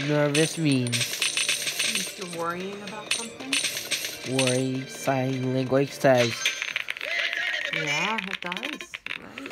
nervous means. You're worrying about something? Worry sign language says. Yeah, it does. Right.